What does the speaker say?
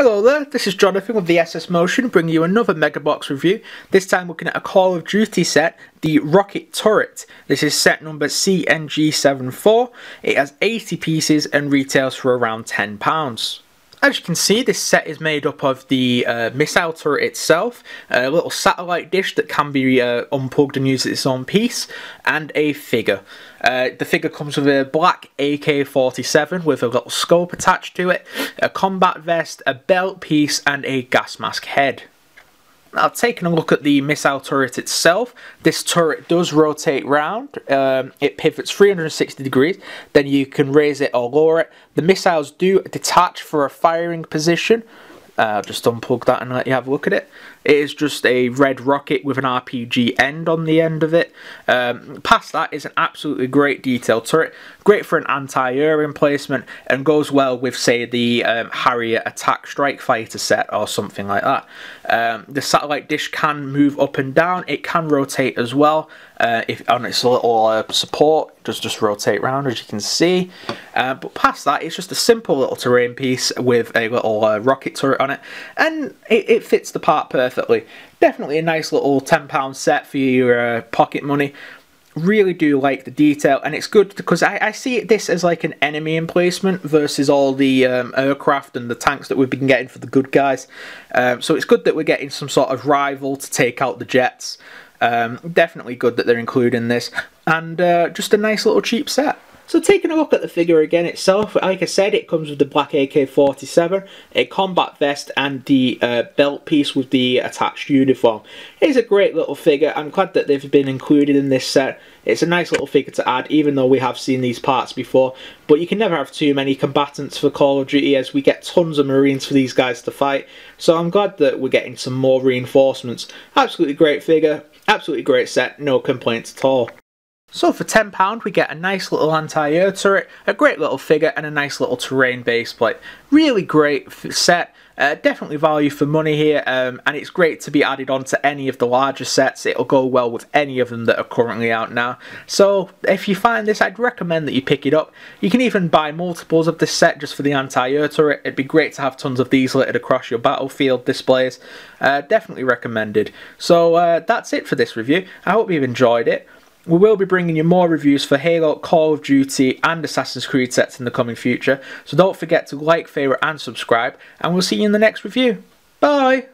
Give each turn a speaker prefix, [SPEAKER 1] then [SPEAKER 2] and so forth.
[SPEAKER 1] Hello there, this is Jonathan with the SS Motion bringing you another Mega Bloks review. This time looking at a Call of Duty set, the Rocket Turret. This is set number CNG74. It has 80 pieces and retails for around £10. As you can see, this set is made up of the uh, missile turret itself, a little satellite dish that can be uh, unplugged and used as its own piece, and a figure. Uh, the figure comes with a black AK-47 with a little scope attached to it, a combat vest, a belt piece, and a gas mask head. Now, taking a look at the missile turret itself, this turret does rotate round. Um, it pivots 360 degrees, then you can raise it or lower it. The missiles do detach for a firing position. Uh, I'll just unplug that and let you have a look at it. It is just a red rocket with an RPG end on the end of it. Um, past that is an absolutely great detail turret. Great for an anti-air emplacement and goes well with, say, the um, Harrier attack strike fighter set or something like that. Um, the satellite dish can move up and down. It can rotate as well. Uh, if on its little uh, support, does just rotate around as you can see. Uh, but past that, it's just a simple little terrain piece with a little uh, rocket turret on it, and it, it fits the part perfectly. Definitely a nice little £10 set for your uh, pocket money. Really do like the detail, and it's good because I, I see this as like an enemy emplacement versus all the um, aircraft and the tanks that we've been getting for the good guys. Um, so it's good that we're getting some sort of rival to take out the jets. Um, definitely good that they're including this, and uh, just a nice little cheap set. So taking a look at the figure again itself, like I said, it comes with the black AK-47, a combat vest and the uh, belt piece with the attached uniform. It's a great little figure. I'm glad that they've been included in this set. It's a nice little figure to add, even though we have seen these parts before. But you can never have too many combatants for Call of Duty as we get tons of Marines for these guys to fight. So I'm glad that we're getting some more reinforcements. Absolutely great figure, absolutely great set, no complaints at all. So for £10 we get a nice little anti-air turret, a great little figure and a nice little terrain base plate. Really great set, uh, definitely value for money here um, and it's great to be added on to any of the larger sets. It'll go well with any of them that are currently out now. So if you find this I'd recommend that you pick it up. You can even buy multiples of this set just for the anti-air turret. It'd be great to have tons of these littered across your battlefield displays. Uh, definitely recommended. So uh, that's it for this review. I hope you've enjoyed it. We will be bringing you more reviews for Halo, Call of Duty and Assassin's Creed sets in the coming future, so don't forget to like, favourite and subscribe, and we'll see you in the next review. Bye!